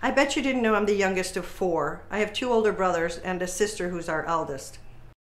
I bet you didn't know I'm the youngest of four. I have two older brothers and a sister who's our eldest.